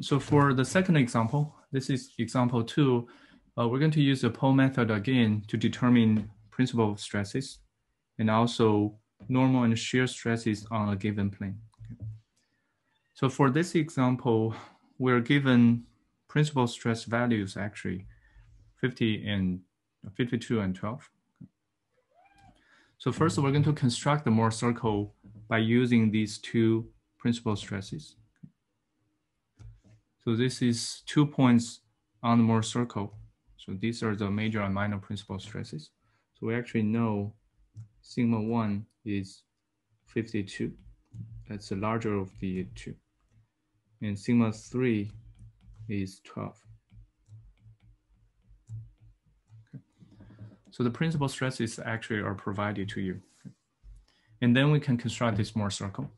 So for the second example, this is example two, uh, we're going to use the pole method again to determine principal stresses and also normal and shear stresses on a given plane. So for this example, we're given principal stress values actually 50 and 52 and 12. So first we're going to construct the Mohr circle by using these two principal stresses. So this is two points on the Mohr circle. So these are the major and minor principal stresses. So we actually know sigma 1 is 52. That's the larger of the two. And sigma 3 is 12. Okay. So the principal stresses actually are provided to you. And then we can construct this Mohr circle.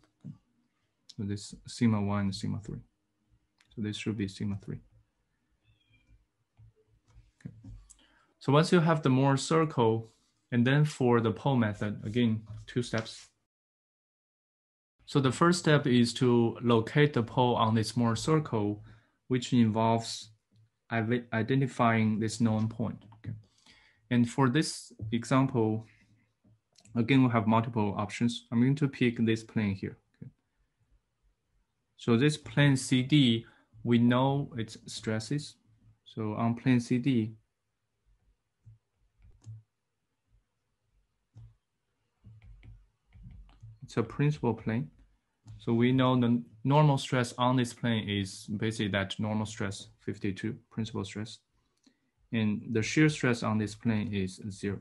So this sigma 1 sigma 3. This should be sigma 3. Okay. So once you have the Mohr circle, and then for the pole method, again, two steps. So the first step is to locate the pole on this Mohr circle, which involves identifying this known point. Okay. And for this example, again, we have multiple options. I'm going to pick this plane here. Okay. So this plane CD, we know its stresses. So on plane CD, it's a principal plane. So we know the normal stress on this plane is basically that normal stress 52, principal stress. And the shear stress on this plane is zero.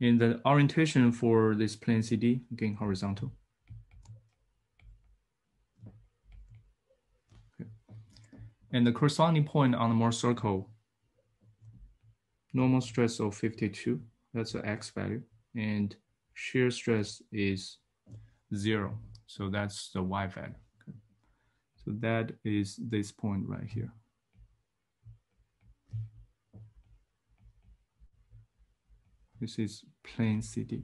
In the orientation for this plane CD, again, horizontal. And the corresponding point on the Mohr circle, normal stress of 52, that's the X value. And shear stress is zero. So that's the Y value. Okay. So that is this point right here. This is plane CD.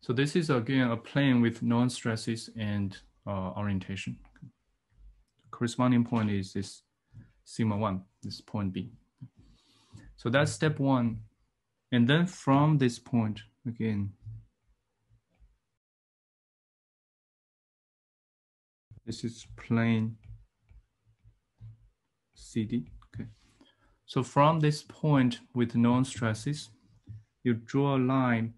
So this is again a plane with known stresses and uh, orientation. Corresponding point is this sigma one, this point B. So that's step one. And then from this point, again, this is plane CD, okay. So from this point with known stresses, you draw a line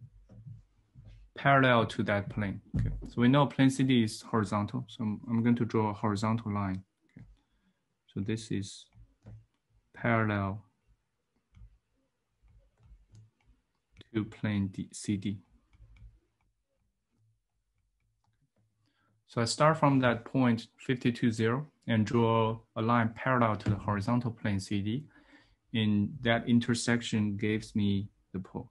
parallel to that plane. Okay. So we know plane CD is horizontal. So I'm, going to draw a horizontal line. Okay. So this is parallel to plane D, CD. So I start from that point 52, 0 and draw a line parallel to the horizontal plane CD. And that intersection gives me the pole.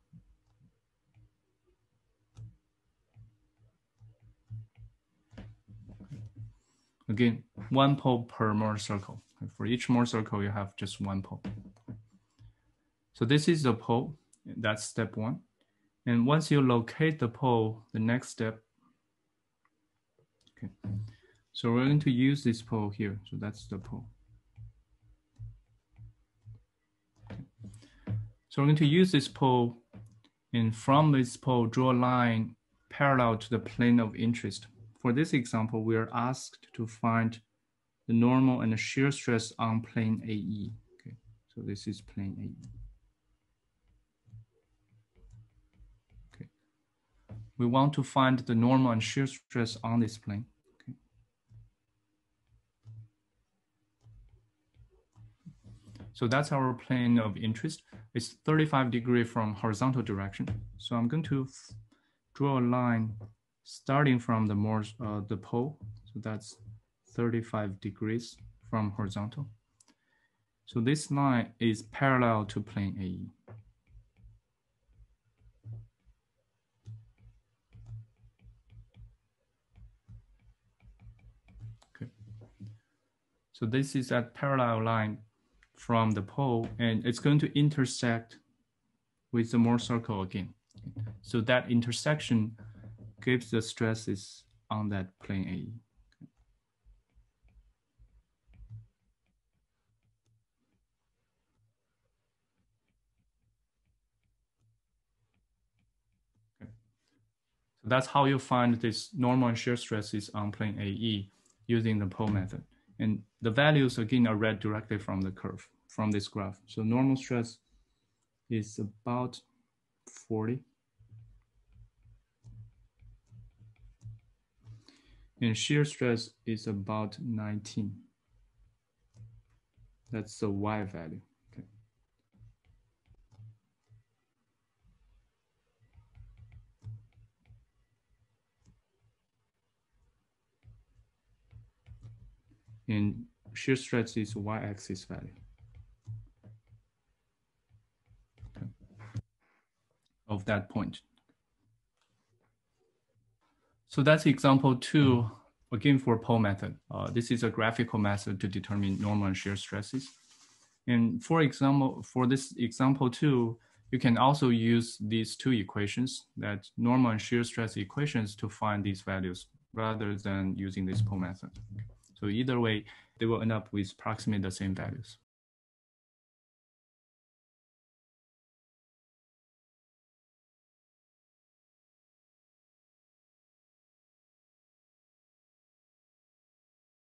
Again, one pole per Mohr circle. For each Mohr circle, you have just one pole. So this is the pole. That's step one. And once you locate the pole, the next step, okay. So we're going to use this pole here. So that's the pole. Okay. So we're going to use this pole and from this pole, draw a line parallel to the plane of interest. For this example, we are asked to find the normal and the shear stress on plane AE. Okay, so this is plane AE. Okay, we want to find the normal and shear stress on this plane. Okay. So that's our plane of interest. It's 35 degree from horizontal direction. So I'm going to draw a line starting from the more uh, the pole. So that's 35 degrees from horizontal. So this line is parallel to plane AE. Okay. So this is that parallel line from the pole and it's going to intersect with the Mohr circle again. So that intersection gives the stresses on that plane A. So that's how you find this normal and shear stresses on plane AE using the pole method. And the values again are read directly from the curve, from this graph. So normal stress is about 40. And shear stress is about 19. That's the Y value. and shear stress is y-axis value. Okay. Of that point. So that's example two, again for pole method. Uh, this is a graphical method to determine normal and shear stresses. And for example, for this example two, you can also use these two equations, that normal and shear stress equations to find these values rather than using this pole method. So either way, they will end up with approximately the same values.